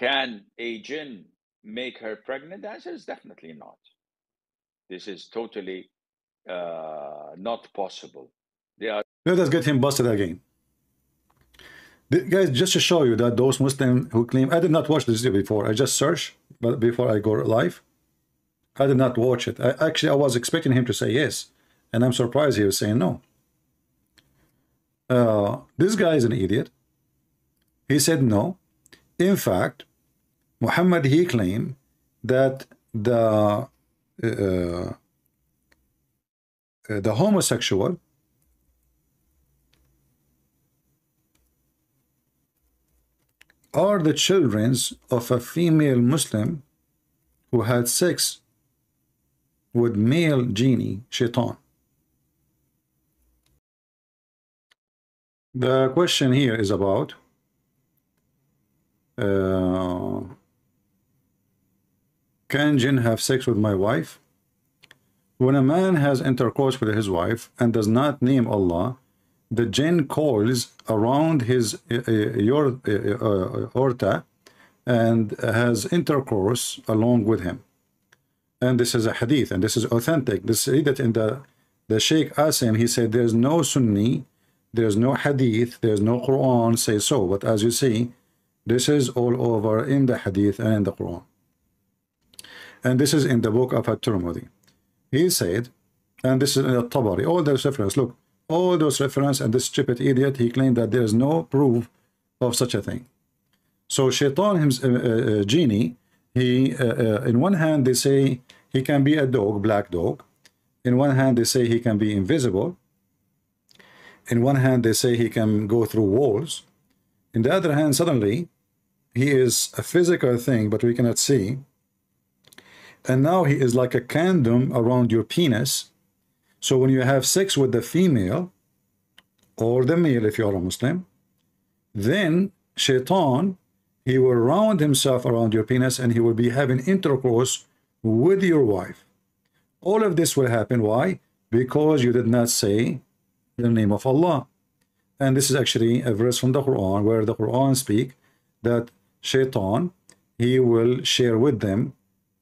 can a jinn make her pregnant? The answer is definitely not. This is totally uh, not possible. They are. Let us get him busted again. The, guys, just to show you that those Muslims who claim, I did not watch this video before. I just searched, but before I go live, I did not watch it. I actually I was expecting him to say yes, and I'm surprised he was saying no. Uh, this guy is an idiot. He said no. In fact, Muhammad he claimed that the uh, uh, the homosexual are the childrens of a female Muslim who had sex with male genie, shaitan. The question here is about uh, can jinn have sex with my wife? When a man has intercourse with his wife and does not name Allah, the jinn coils around his uh, uh, aorta and has intercourse along with him. And this is a hadith, and this is authentic. This read it in the the Sheikh Asim. He said there's no Sunni, there's no hadith, there's no Quran say so. But as you see, this is all over in the hadith and in the Quran. And this is in the book of At-Tirmidhi. He said, and this is in the Tabari, all those references, look, all those references, and this stupid idiot, he claimed that there is no proof of such a thing. So Shaitan, him, uh, uh, uh, genie, he, uh, uh, in one hand, they say he can be a dog, black dog. In one hand, they say he can be invisible. In one hand, they say he can go through walls. In the other hand, suddenly, he is a physical thing, but we cannot see. And now he is like a condom around your penis. So when you have sex with the female, or the male if you are a Muslim, then shaitan, he will round himself around your penis and he will be having intercourse with your wife. All of this will happen. Why? Because you did not say the name of Allah. And this is actually a verse from the Quran where the Quran speak that shaitan, he will share with them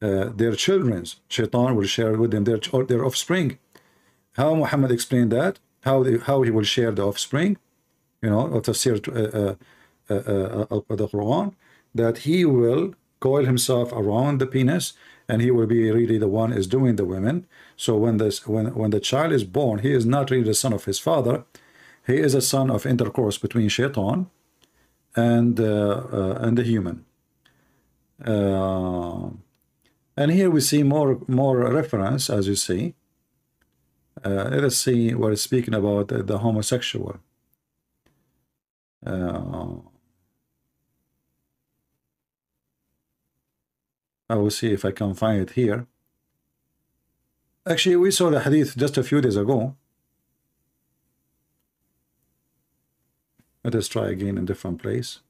uh, their children. Shaitan will share with them their, their offspring. How Muhammad explained that? How, how he will share the offspring, you know, of uh, uh, uh, uh, the Quran, that he will coil himself around the penis and he will be really the one is doing the women. So when this when when the child is born, he is not really the son of his father. He is a son of intercourse between shaitan and uh, uh, and the human. Uh, and here we see more more reference, as you see. Uh, let us see what is speaking about the, homosexual. Uh, I will see if I can find it here. Actually, we saw the hadith just a few days ago. Let us try again in different place.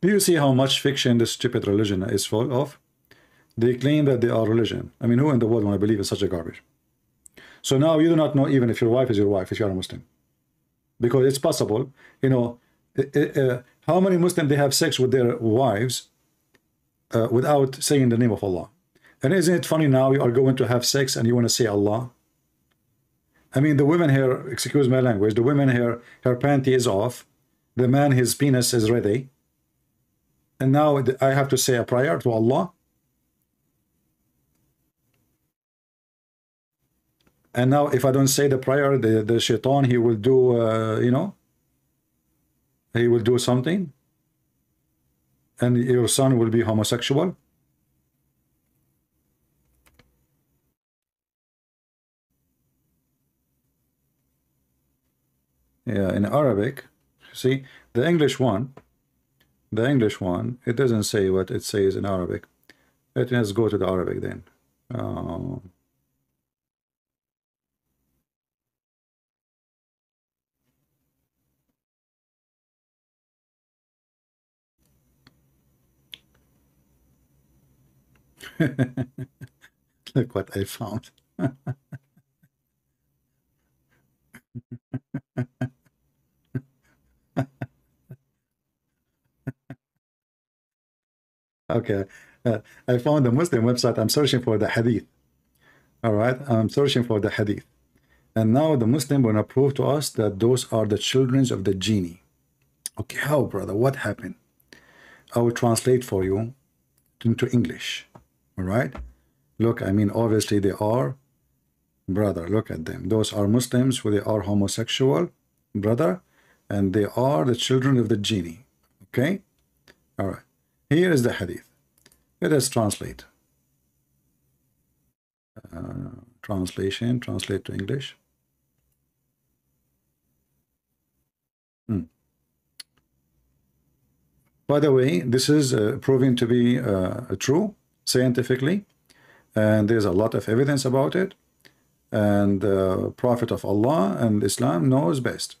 Do you see how much fiction this stupid religion is full of? They claim that they are religion. I mean, who in the world want to believe in such a garbage? So now you do not know even if your wife is your wife, if you are a Muslim because it's possible you know uh, how many Muslims they have sex with their wives uh, without saying the name of Allah and isn't it funny now you are going to have sex and you want to say Allah I mean the women here excuse my language the women here her panty is off the man his penis is ready and now I have to say a prayer to Allah and now if I don't say the prayer, the, the shaitan, he will do, uh, you know, he will do something, and your son will be homosexual. Yeah, in Arabic, see, the English one, the English one, it doesn't say what it says in Arabic. Let's go to the Arabic then. Uh, Look what I found. okay, uh, I found a Muslim website. I'm searching for the hadith. All right, I'm searching for the hadith. And now the Muslim will prove to us that those are the children of the genie. Okay, how, brother? What happened? I will translate for you into English. All right? Look, I mean, obviously they are, brother, look at them. Those are Muslims who they are homosexual, brother, and they are the children of the genie. Okay? All right. Here is the hadith. Let us translate. Uh, translation, translate to English. Hmm. By the way, this is uh, proving to be uh, true scientifically, and there's a lot of evidence about it. And the Prophet of Allah and Islam knows best.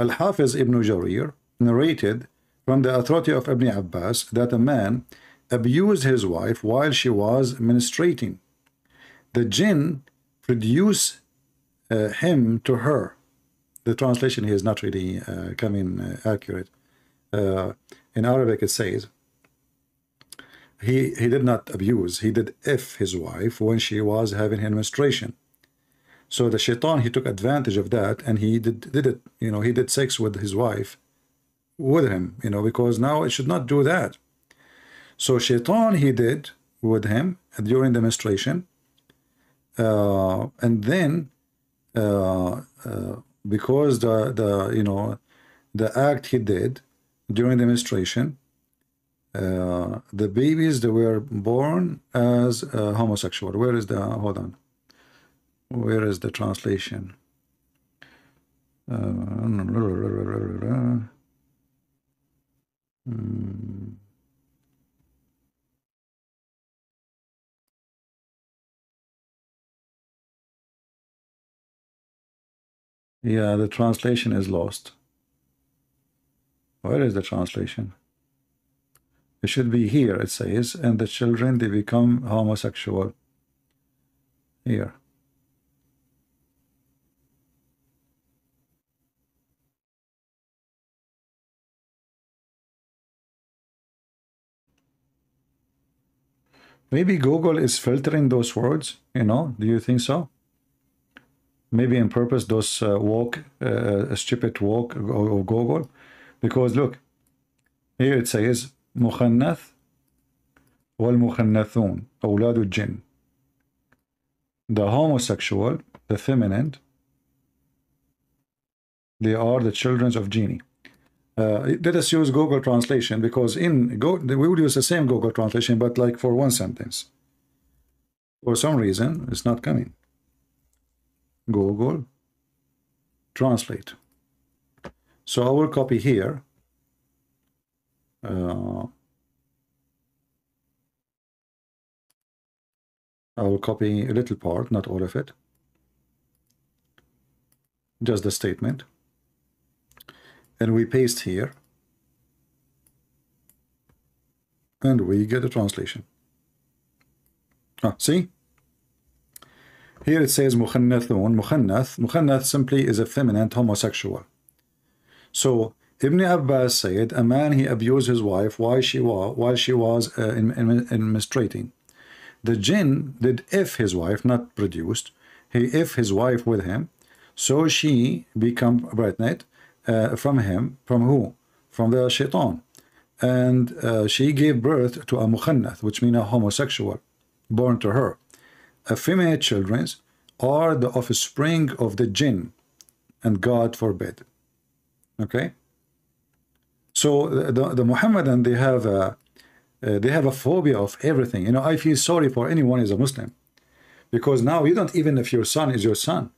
Al-Hafiz ibn Jarir narrated from the authority of Ibn Abbas that a man abused his wife while she was menstruating. The jinn produced uh, him to her. The translation here is not really uh, coming uh, accurate. Uh, in Arabic it says, he, he did not abuse, he did if his wife when she was having her menstruation. So the shaitan, he took advantage of that and he did, did it, you know, he did sex with his wife with him, you know, because now it should not do that. So shaitan he did with him during the menstruation. Uh, and then uh, uh, because the, the, you know, the act he did during the menstruation, uh, the babies that were born as uh, homosexual. Where is the, hold on, where is the translation? Uh, Yeah, the translation is lost. Where is the translation? It should be here, it says, and the children, they become homosexual. Here. Maybe Google is filtering those words, you know? Do you think so? Maybe in purpose, those uh, walk, uh, stupid walk of Google because look, here it says مخنث والمخنثون أولاد الجن. The homosexual, the feminine, they are the children of genie. Uh, let us use Google translation because in Go we would use the same Google translation but like for one sentence. For some reason, it's not coming. Google translate. So I will copy here. Uh, I will copy a little part, not all of it. Just the statement. And we paste here. And we get a translation. Ah, see? Here it says مخنثون. مخنث. مخنث simply is a feminine homosexual. So Ibn Abbas said a man he abused his wife while she was while she was uh, in, in, in menstruating. The jinn did if his wife not produced, he if his wife with him, so she become pregnant uh, from him, from who? From the shaitan. And uh, she gave birth to a mukhannath, which means a homosexual, born to her. Female children are the offspring of the jinn, and God forbid. Okay. So the, the Muhammadan, they have a, uh, they have a phobia of everything. You know, I feel sorry for anyone who's a Muslim. Because now you don't even if your son is your son.